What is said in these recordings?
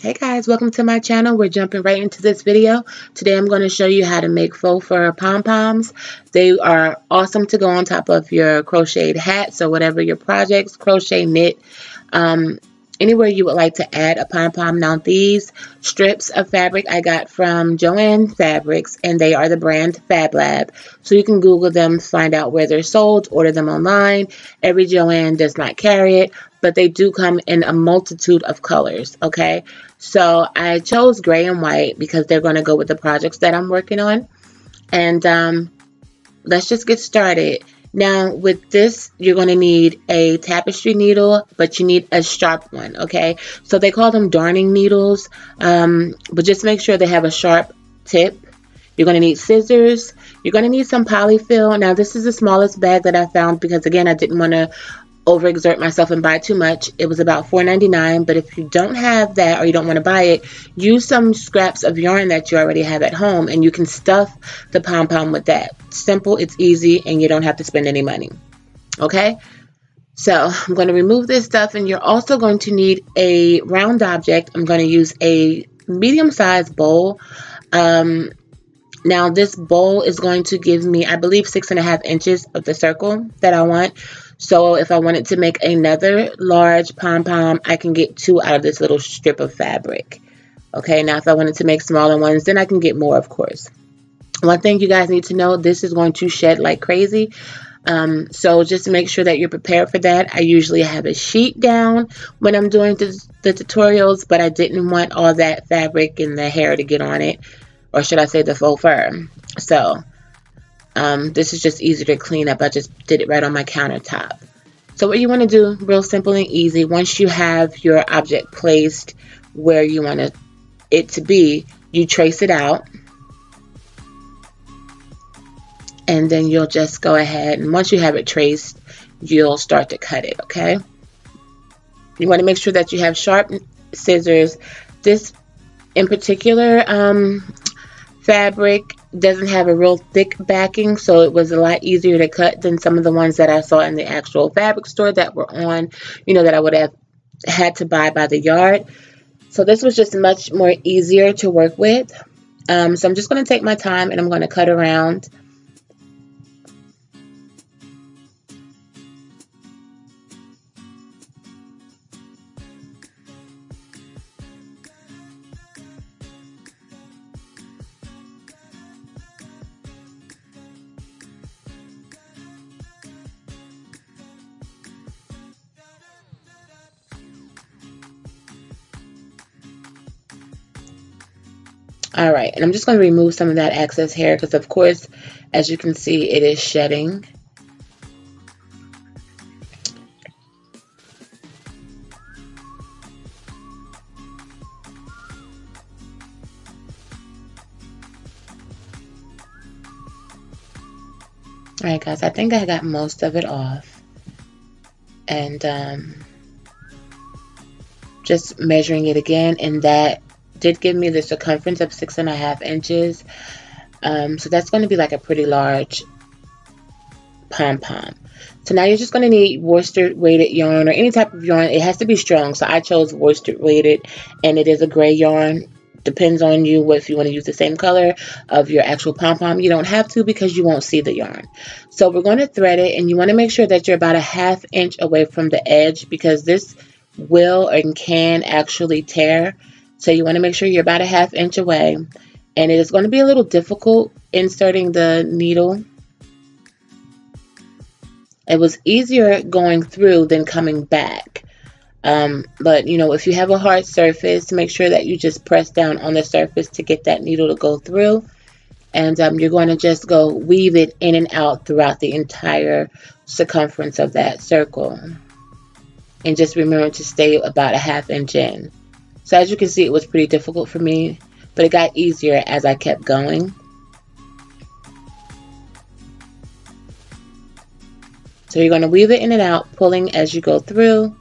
Hey guys, welcome to my channel. We're jumping right into this video. Today I'm going to show you how to make faux fur pom-poms. They are awesome to go on top of your crocheted hats or whatever your projects, crochet, knit, um, anywhere you would like to add a pom-pom. Now these strips of fabric I got from Joann Fabrics and they are the brand Fab Lab. So you can Google them, find out where they're sold, order them online. Every Joann does not carry it, but they do come in a multitude of colors, okay? So I chose gray and white because they're going to go with the projects that I'm working on. And um, let's just get started. Now with this, you're going to need a tapestry needle, but you need a sharp one, okay? So they call them darning needles, um, but just make sure they have a sharp tip. You're going to need scissors. You're going to need some polyfill. Now, this is the smallest bag that I found because, again, I didn't want to overexert myself and buy too much. It was about $4.99, but if you don't have that or you don't want to buy it, use some scraps of yarn that you already have at home and you can stuff the pom-pom with that. Simple, it's easy, and you don't have to spend any money. Okay? So I'm going to remove this stuff and you're also going to need a round object. I'm going to use a medium-sized bowl. Um, now this bowl is going to give me, I believe, six and a half inches of the circle that I want. So if I wanted to make another large pom-pom, I can get two out of this little strip of fabric. Okay, now if I wanted to make smaller ones, then I can get more, of course. One thing you guys need to know, this is going to shed like crazy. Um, so just to make sure that you're prepared for that, I usually have a sheet down when I'm doing the, the tutorials, but I didn't want all that fabric and the hair to get on it, or should I say the faux fur. So um, this is just easier to clean up. I just did it right on my countertop. So what you want to do, real simple and easy, once you have your object placed where you want it to be, you trace it out. And then you'll just go ahead and once you have it traced, you'll start to cut it, okay? You want to make sure that you have sharp scissors. This in particular um, fabric doesn't have a real thick backing so it was a lot easier to cut than some of the ones that I saw in the actual fabric store that were on you know that I would have had to buy by the yard. So this was just much more easier to work with. Um, so I'm just going to take my time and I'm going to cut around All right, and I'm just going to remove some of that excess hair because, of course, as you can see, it is shedding. All right, guys, I think I got most of it off. And um, just measuring it again, and that did give me the circumference of six and a half inches. Um, so that's going to be like a pretty large pom-pom. So now you're just going to need worsted weighted yarn or any type of yarn. It has to be strong. So I chose worsted weighted and it is a gray yarn. Depends on you if you want to use the same color of your actual pom-pom. You don't have to because you won't see the yarn. So we're going to thread it and you want to make sure that you're about a half inch away from the edge because this will and can actually tear so you want to make sure you're about a half inch away. And it is going to be a little difficult inserting the needle. It was easier going through than coming back. Um, but, you know, if you have a hard surface, make sure that you just press down on the surface to get that needle to go through. And um, you're going to just go weave it in and out throughout the entire circumference of that circle. And just remember to stay about a half inch in. So as you can see, it was pretty difficult for me, but it got easier as I kept going. So you're going to weave it in and out, pulling as you go through.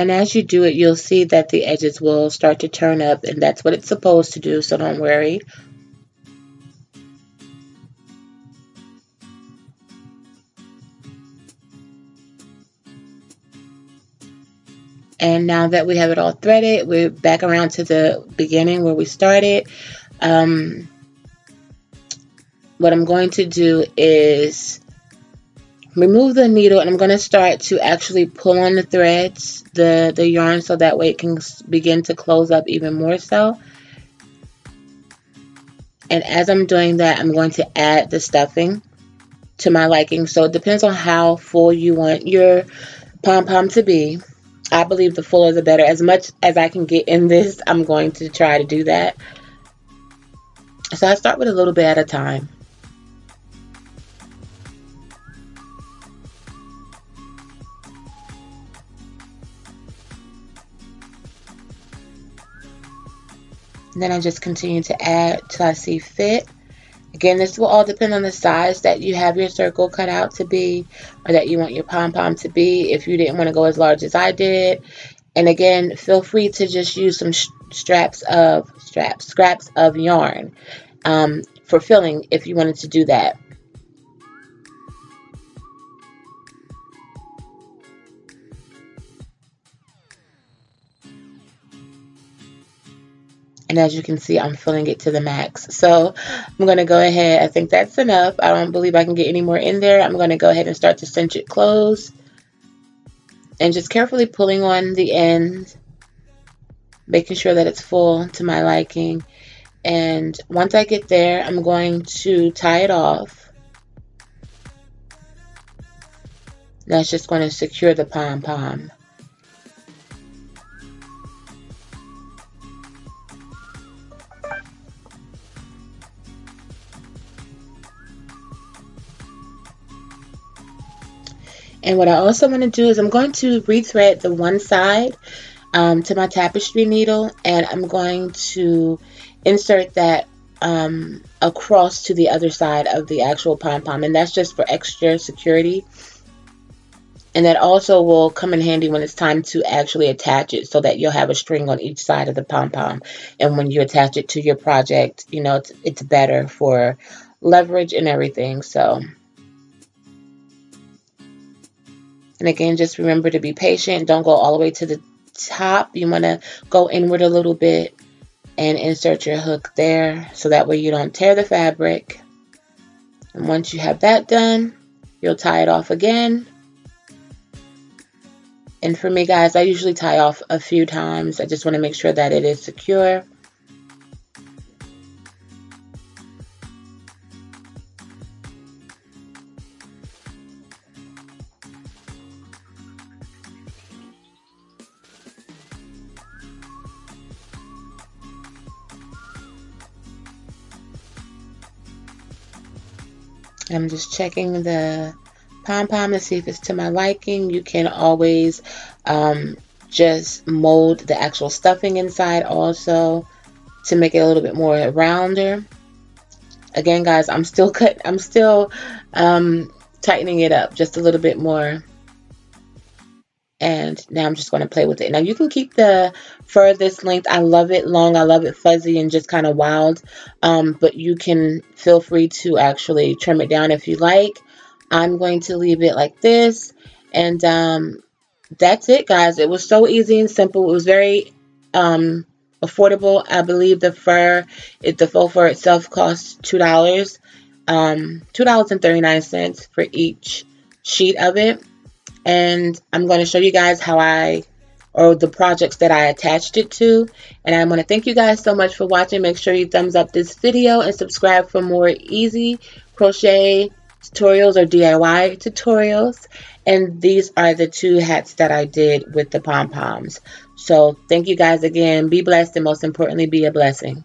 And as you do it, you'll see that the edges will start to turn up and that's what it's supposed to do, so don't worry. And now that we have it all threaded, we're back around to the beginning where we started. Um, what I'm going to do is remove the needle and I'm going to start to actually pull on the threads, the, the yarn, so that way it can begin to close up even more so. And as I'm doing that, I'm going to add the stuffing to my liking. So it depends on how full you want your pom-pom to be. I believe the fuller the better. As much as I can get in this, I'm going to try to do that. So I start with a little bit at a time. And then I just continue to add till I see fit. Again, this will all depend on the size that you have your circle cut out to be or that you want your pom-pom to be. If you didn't want to go as large as I did. And again, feel free to just use some straps of straps, scraps of yarn um, for filling if you wanted to do that. And as you can see, I'm filling it to the max. So I'm going to go ahead. I think that's enough. I don't believe I can get any more in there. I'm going to go ahead and start to cinch it closed. And just carefully pulling on the end. Making sure that it's full to my liking. And once I get there, I'm going to tie it off. That's just going to secure the pom-pom. And what I also want to do is I'm going to rethread the one side um, to my tapestry needle and I'm going to insert that um, across to the other side of the actual pom-pom and that's just for extra security. And that also will come in handy when it's time to actually attach it so that you'll have a string on each side of the pom-pom. And when you attach it to your project, you know, it's, it's better for leverage and everything. So And again, just remember to be patient. Don't go all the way to the top. You want to go inward a little bit and insert your hook there so that way you don't tear the fabric. And once you have that done, you'll tie it off again. And for me, guys, I usually tie off a few times. I just want to make sure that it is secure. I'm just checking the pom-pom to see if it's to my liking. You can always um, just mold the actual stuffing inside also to make it a little bit more rounder. Again, guys, I'm still cut. I'm still um, tightening it up just a little bit more and now I'm just going to play with it. Now you can keep the furthest length. I love it long. I love it fuzzy and just kind of wild. Um, but you can feel free to actually trim it down if you like. I'm going to leave it like this. And um, that's it, guys. It was so easy and simple. It was very um, affordable. I believe the fur, it, the faux fur itself costs $2. Um, $2.39 for each sheet of it and I'm going to show you guys how I or the projects that I attached it to. And I want to thank you guys so much for watching. Make sure you thumbs up this video and subscribe for more easy crochet tutorials or DIY tutorials. And these are the two hats that I did with the pom-poms. So thank you guys again. Be blessed and most importantly, be a blessing.